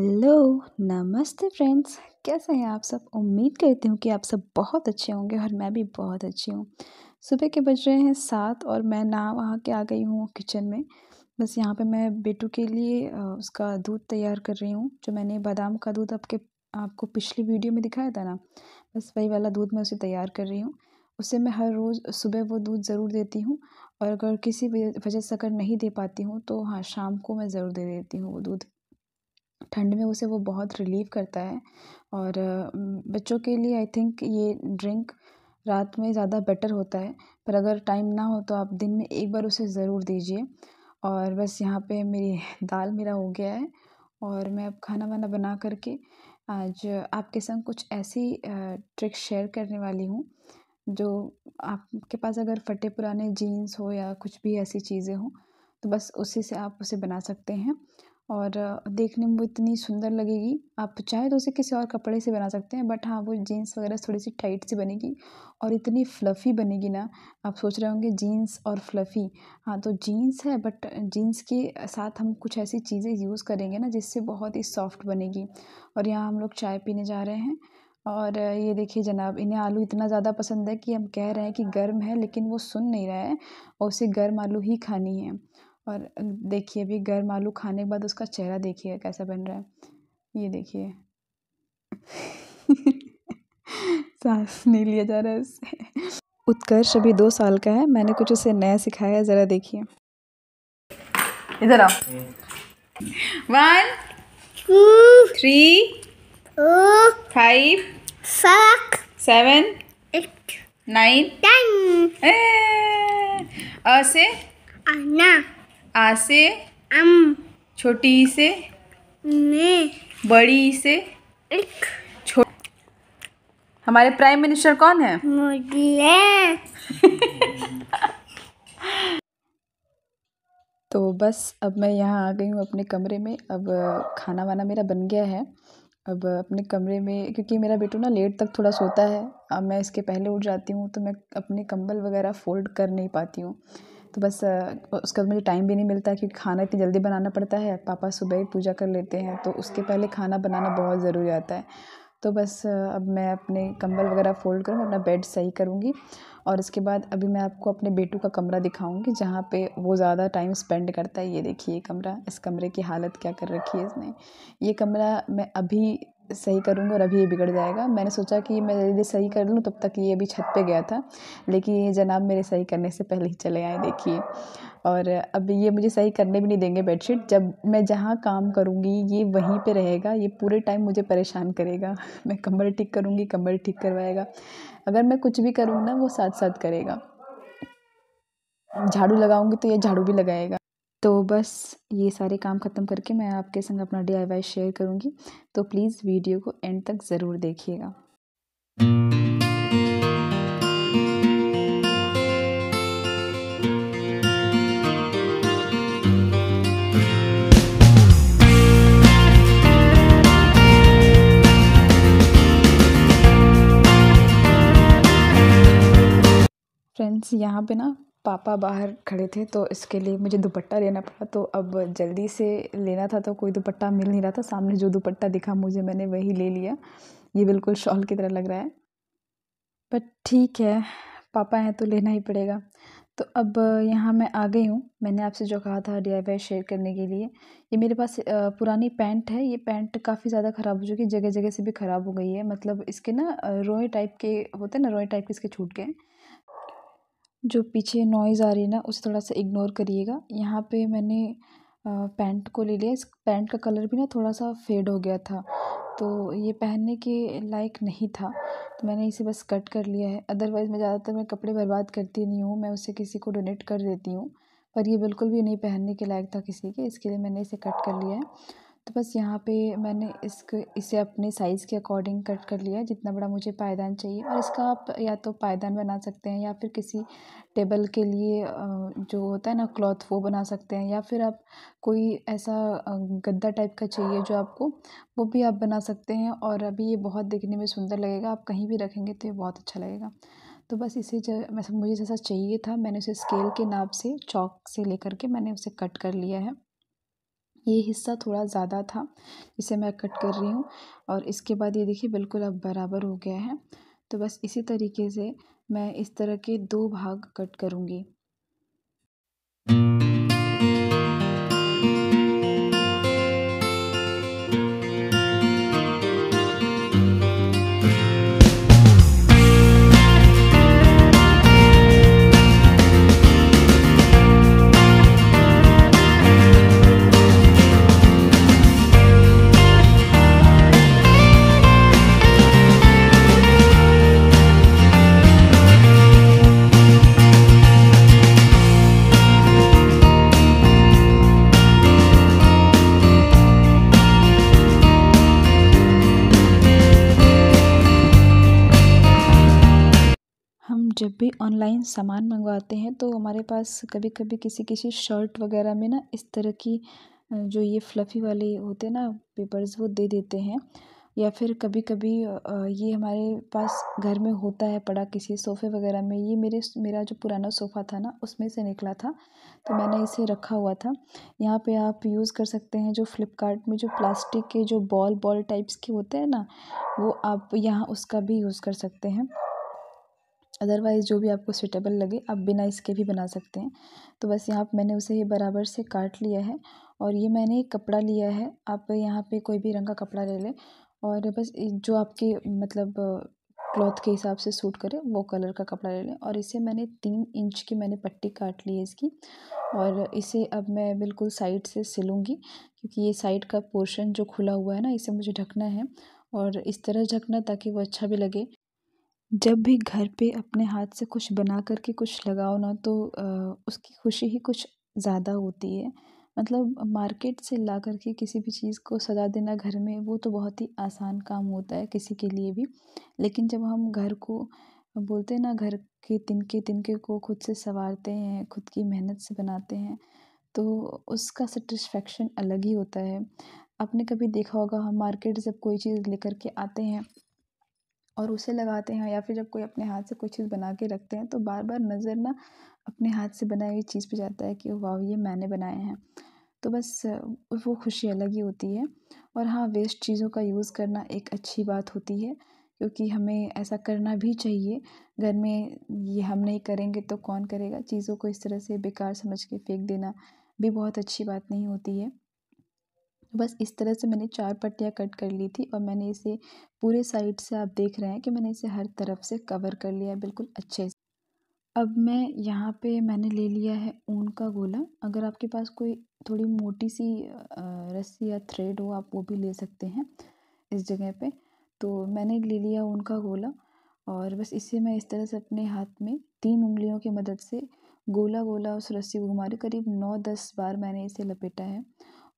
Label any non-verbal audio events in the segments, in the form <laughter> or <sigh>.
नमस्ते फ्रेंड्स। कैसे हैं आप सब? उम्मीद करती हूँ कि आप सब बहुत अच्छे होंगे और मैं भी बहुत अच्छी हूँ। सुबह के बज रहे हैं सात और मैं ना वहाँ के आ गई हूँ किचन में। बस यहाँ पे मैं बेटू के लिए उसका दूध तैयार कर रही हूँ, जो मैंने बादाम का दूध आपके, आपको पिछली वीडियो में दिखाया था ना? बस वही वाला दूध मैं उसे तैयार कर रही हूँ। उसे मैं हर रोज़ सुबह वो दूध ज़रूर देती हूँ और अगर किसी वजह से अगर नहीं दे पाती हूँ तो हाँ शाम को मैं ज़रूर दे देती हूँ वो दूध। ठंड में उसे वो बहुत रिलीव करता है। और बच्चों के लिए आई थिंक ये ड्रिंक रात में ज़्यादा बेटर होता है। पर अगर टाइम ना हो तो आप दिन में एक बार उसे ज़रूर दीजिए। और बस यहाँ पे मेरी <laughs> दाल मेरा हो गया है। और मैं अब खाना वाना बना करके आज आपके संग कुछ ऐसी ट्रिक्स शेयर करने वाली हूँ। जो आपके पास अगर फटे पुराने जीन्स हो या कुछ भी ऐसी चीज़ें हों तो बस उसी से आप उसे बना सकते हैं। और देखने में वो इतनी सुंदर लगेगी। आप चाहे तो उसे किसी और कपड़े से बना सकते हैं, बट हाँ वो जीन्स वगैरह थोड़ी सी टाइट सी बनेगी और इतनी फ्लफ़ी बनेगी ना। आप सोच रहे होंगे जीन्स और फ्लफ़ी। हाँ तो जीन्स है, बट जीन्स के साथ हम कुछ ऐसी चीज़ें यूज़ करेंगे ना, जिससे बहुत ही सॉफ्ट बनेगी। और यहाँ हम लोग चाय पीने जा रहे हैं और ये देखिए जनाब, इन्हें आलू इतना ज़्यादा पसंद है कि हम कह रहे हैं कि गर्म है, लेकिन वो सुन नहीं रहा है और उसे गर्म आलू ही खानी है। और देखिए अभी गर्म आलू खाने के बाद उसका चेहरा देखिए कैसा बन रहा है। ये देखिए। <laughs> सांस नहीं लिया जा रहा है उससे उत्कर्ष अभी दो साल का है मैंने कुछ उसे नया सिखाया ज़रा देखिए। इधर आओ। One three five seven nine अ से? अन्ना आ से अम छोटी से ने बड़ी से एक हमारे प्राइम मिनिस्टर कौन है? मुझे। <laughs> तो बस अब मैं यहाँ आ गई हूँ अपने कमरे में। अब खाना वाना मेरा बन गया है। अब अपने कमरे में क्योंकि मेरा बेटू ना लेट तक थोड़ा सोता है। अब मैं इसके पहले उठ जाती हूँ तो मैं अपने कंबल वगैरह फ़ोल्ड कर नहीं पाती हूँ। तो बस उसका मुझे टाइम भी नहीं मिलता क्योंकि खाना इतनी जल्दी बनाना पड़ता है। पापा सुबह ही पूजा कर लेते हैं तो उसके पहले खाना बनाना बहुत ज़रूरी आता है। तो बस अब मैं अपने कंबल वगैरह फ़ोल्ड करूँ अपना बेड सही करूँगी और इसके बाद अभी मैं आपको अपने बेटू का कमरा दिखाऊँगी जहाँ पे वो ज़्यादा टाइम स्पेंड करता है। ये देखिए ये कमरा, इस कमरे की हालत क्या कर रखी है इसने। ये कमरा मैं अभी सही करूँगी और अभी ये बिगड़ जाएगा। मैंने सोचा कि मैं जल्दी सही कर लूँ, तब तक ये अभी छत पे गया था। लेकिन ये जनाब मेरे सही करने से पहले ही चले आए, देखिए। और अब ये मुझे सही करने भी नहीं देंगे बेडशीट। जब मैं जहाँ काम करूँगी, ये वहीं पे रहेगा। ये पूरे टाइम मुझे परेशान करेगा। <laughs> मैं कमर ठीक करूँगी, कमर ठीक करवाएगा। अगर मैं कुछ भी करूँ ना, वो साथ साथ करेगा। झाड़ू लगाऊँगी तो ये झाड़ू भी लगाएगा। तो बस ये सारे काम ख़त्म करके मैं आपके संग अपना डीआईवाई शेयर करूँगी। तो प्लीज़ वीडियो को एंड तक ज़रूर देखिएगा। फ्रेंड्स यहाँ पे ना पापा बाहर खड़े थे तो इसके लिए मुझे दुपट्टा लेना पड़ा। तो अब जल्दी से लेना था तो कोई दुपट्टा मिल नहीं रहा था। सामने जो दुपट्टा दिखा मुझे मैंने वही ले लिया। ये बिल्कुल शॉल की तरह लग रहा है। बट ठीक है, पापा हैं तो लेना ही पड़ेगा। तो अब यहाँ मैं आ गई हूँ। मैंने आपसे जो कहा था DIY शेयर करने के लिए, ये मेरे पास पुरानी पैंट है। ये पैंट काफ़ी ज़्यादा ख़राब हो चुकी है। जगह जगह से भी ख़राब हो गई है। मतलब इसके ना रोए टाइप के होते हैं ना, रोए टाइप के इसके छूट गए जो पीछे नॉइज़ आ रही है ना, उसे थोड़ा सा इग्नोर करिएगा। यहाँ पे मैंने पैंट को ले लिया। इस पैंट का कलर भी ना थोड़ा सा फेड हो गया था। तो ये पहनने के लायक नहीं था। तो मैंने इसे बस कट कर लिया है। अदरवाइज़ मैं ज़्यादातर मैं कपड़े बर्बाद करती नहीं हूँ। मैं उसे किसी को डोनेट कर देती हूँ। पर ये बिल्कुल भी नहीं पहनने के लायक था किसी के। इसके लिए मैंने इसे कट कर लिया है। तो बस यहाँ पे मैंने इसको, इसे अपने साइज़ के अकॉर्डिंग कट कर लिया, जितना बड़ा मुझे पायदान चाहिए। और इसका आप या तो पायदान बना सकते हैं या फिर किसी टेबल के लिए जो होता है ना क्लॉथ वो बना सकते हैं। या फिर आप कोई ऐसा गद्दा टाइप का चाहिए जो आपको, वो भी आप बना सकते हैं। और अभी ये बहुत दिखने में सुंदर लगेगा, आप कहीं भी रखेंगे तो ये बहुत अच्छा लगेगा। तो बस इसे मुझे जैसा चाहिए था, मैंने उसे स्केल के नाप से चौक से लेकर के मैंने उसे कट कर लिया है। ये हिस्सा थोड़ा ज़्यादा था, इसे मैं कट कर रही हूँ और इसके बाद ये देखिए बिल्कुल अब बराबर हो गया है। तो बस इसी तरीके से मैं इस तरह के दो भाग कट करूँगी। जब भी ऑनलाइन सामान मंगवाते हैं तो हमारे पास कभी कभी किसी किसी शर्ट वगैरह में ना इस तरह की जो ये फ्लफ़ी वाले होते हैं ना पेपर्स वो दे देते हैं। या फिर कभी कभी ये हमारे पास घर में होता है पड़ा किसी सोफ़े वगैरह में, ये मेरे मेरा जो पुराना सोफ़ा था ना, उसमें से निकला था तो मैंने इसे रखा हुआ था। यहाँ पे आप यूज़ कर सकते हैं जो फ्लिपकार्ट में जो प्लास्टिक के जो बॉल बॉल टाइप्स के होते हैं ना, वो आप यहाँ उसका भी यूज़ कर सकते हैं। अदरवाइज़ जो भी आपको सूटेबल लगे, आप बिना इसके भी बना सकते हैं। तो बस यहाँ पर मैंने उसे बराबर से काट लिया है और ये मैंने एक कपड़ा लिया है। आप यहाँ पे कोई भी रंग का कपड़ा ले लें और बस जो आपके मतलब क्लॉथ के हिसाब से सूट करे, वो कलर का कपड़ा ले लें और इसे मैंने तीन इंच की मैंने पट्टी काट ली है इसकी और इसे अब मैं बिल्कुल साइड से सिलूँगी क्योंकि ये साइड का पोर्शन जो खुला हुआ है ना, इसे मुझे ढकना है और इस तरह ढकना ताकि वो अच्छा भी लगे। जब भी घर पे अपने हाथ से कुछ बना कर के कुछ लगाओ ना तो उसकी खुशी ही कुछ ज़्यादा होती है। मतलब मार्केट से ला कर के किसी भी चीज़ को सजा देना घर में, वो तो बहुत ही आसान काम होता है किसी के लिए भी। लेकिन जब हम घर को, बोलते हैं ना, घर के तिनके तिनके को खुद से संवारते हैं, खुद की मेहनत से बनाते हैं तो उसका सेटिस्फेक्शन अलग ही होता है। आपने कभी देखा होगा, हम मार्केट से कोई चीज़ लेकर के आते हैं और उसे लगाते हैं या फिर जब कोई अपने हाथ से कोई चीज़ बना के रखते हैं तो बार बार नज़र ना अपने हाथ से बनाई हुई चीज़ पे जाता है कि वाह, ये मैंने बनाए हैं। तो बस वो खुशी अलग ही होती है। और हाँ वेस्ट चीज़ों का यूज़ करना एक अच्छी बात होती है, क्योंकि हमें ऐसा करना भी चाहिए। घर में ये हम नहीं करेंगे तो कौन करेगा? चीज़ों को इस तरह से बेकार समझ के फेंक देना भी बहुत अच्छी बात नहीं होती है। बस इस तरह से मैंने चार पट्टियाँ कट कर ली थी और मैंने इसे पूरे साइड से आप देख रहे हैं कि मैंने इसे हर तरफ़ से कवर कर लिया है बिल्कुल अच्छे से। अब मैं यहाँ पे मैंने ले लिया है ऊन का गोला। अगर आपके पास कोई थोड़ी मोटी सी रस्सी या थ्रेड हो, आप वो भी ले सकते हैं इस जगह पे। तो मैंने ले लिया ऊन का गोला और बस इसे मैं इस तरह से अपने हाथ में तीन उंगलियों की मदद से गोला गोला उस रस्सी को घुमा करीब नौ दस बार मैंने इसे लपेटा है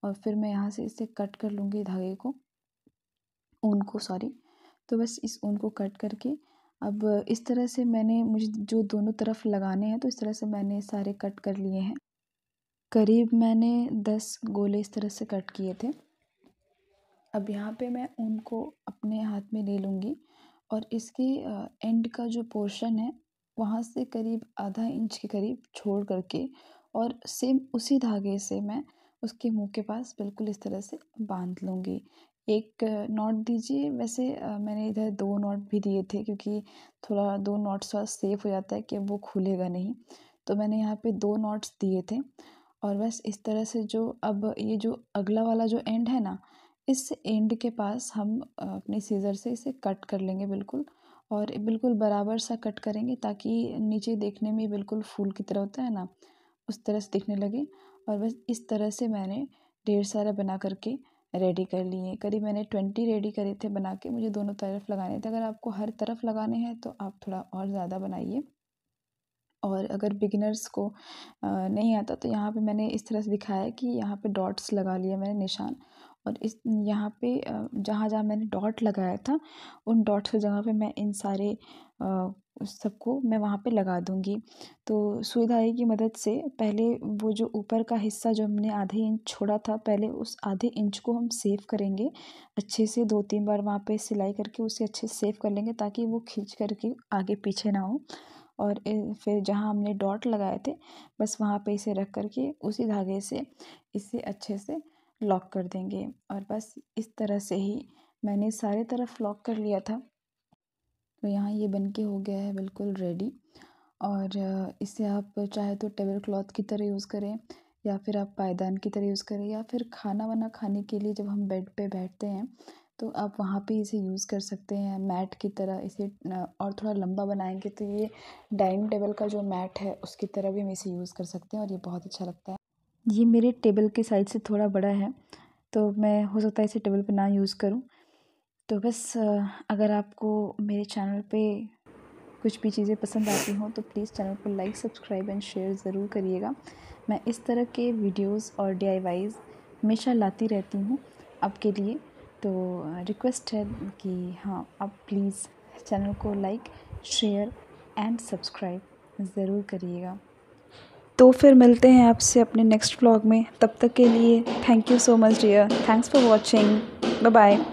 और फिर मैं यहाँ से इसे कट कर लूँगी धागे को, ऊन को सॉरी तो बस इस ऊन को कट करके अब इस तरह से मैंने मुझे जो दोनों तरफ़ लगाने हैं तो इस तरह से मैंने सारे कट कर लिए हैं। करीब मैंने दस गोले इस तरह से कट किए थे। अब यहाँ पे मैं ऊन को अपने हाथ में ले लूँगी और इसके एंड का जो पोर्शन है, वहाँ से करीब आधा इंच के करीब छोड़ करके और सेम उसी धागे से मैं उसके मुँह के पास बिल्कुल इस तरह से बाँध लूँगी। एक नॉट दीजिए, वैसे मैंने इधर दो नॉट भी दिए थे क्योंकि थोड़ा दो नॉट्स थोड़ा सेफ़ हो जाता है कि वो खुलेगा नहीं। तो मैंने यहाँ पे दो नॉट्स दिए थे और बस इस तरह से जो अब ये जो अगला वाला जो एंड है ना, इस एंड के पास हम अपने सीज़र से इसे कट कर लेंगे बिल्कुल और बिल्कुल बराबर सा कट करेंगे ताकि नीचे देखने में बिल्कुल फूल की तरह होता है ना, उस तरह से दिखने लगे और बस इस तरह से मैंने ढेर सारा बना करके रेडी कर लिए करीब मैंने ट्वेंटी रेडी करे थे बना के, मुझे दोनों तरफ़ लगाने थे। अगर आपको हर तरफ़ लगाने हैं तो आप थोड़ा और ज़्यादा बनाइए। और अगर बिगिनर्स को नहीं आता तो यहाँ पे मैंने इस तरह से दिखाया कि यहाँ पे डॉट्स लगा लिया मैंने निशान। और इस, यहाँ पे जहाँ जहाँ मैंने डॉट लगाया था, उन डॉट्स की जगह पे मैं इन सारे सबको मैं वहाँ पे लगा दूँगी। तो सुई धागे की मदद से पहले वो जो ऊपर का हिस्सा जो हमने आधे इंच छोड़ा था, पहले उस आधे इंच को हम सेव करेंगे। अच्छे से दो तीन बार वहाँ पे सिलाई करके उसे अच्छे से सेव कर लेंगे ताकि वो खींच करके आगे पीछे ना हो। और फिर जहाँ हमने डॉट लगाए थे, बस वहाँ पे इसे रख करके उसी धागे से इसे अच्छे से लॉक कर देंगे। और बस इस तरह से ही मैंने सारे तरफ़ लॉक कर लिया था। तो यहाँ ये बन के हो गया है बिल्कुल रेडी और इसे आप चाहे तो टेबल क्लॉथ की तरह यूज़ करें या फिर आप पायदान की तरह यूज़ करें या फिर खाना वाना खाने के लिए जब हम बेड पे बैठते हैं तो आप वहाँ पे इसे यूज़ कर सकते हैं। मैट की तरह इसे और थोड़ा लंबा बनाएँगे तो ये डाइनिंग टेबल का जो मैट है उसकी तरह भी हम इसे यूज़ कर सकते हैं और ये बहुत अच्छा लगता है। ये मेरे टेबल के साइज़ से थोड़ा बड़ा है तो मैं, हो सकता है इसे टेबल पर ना यूज़ करूँ। तो बस, अगर आपको मेरे चैनल पे कुछ भी चीज़ें पसंद आती हों तो प्लीज़ चैनल को लाइक, सब्सक्राइब एंड शेयर ज़रूर करिएगा। मैं इस तरह के वीडियोस और डी हमेशा लाती रहती हूँ आपके लिए। तो रिक्वेस्ट है कि हाँ आप प्लीज़ चैनल को लाइक, शेयर एंड सब्सक्राइब ज़रूर करिएगा। तो फिर मिलते हैं आपसे अपने नेक्स्ट व्लॉग में। तब तक के लिए, thank you so much, dear. Thanks for watching. Bye bye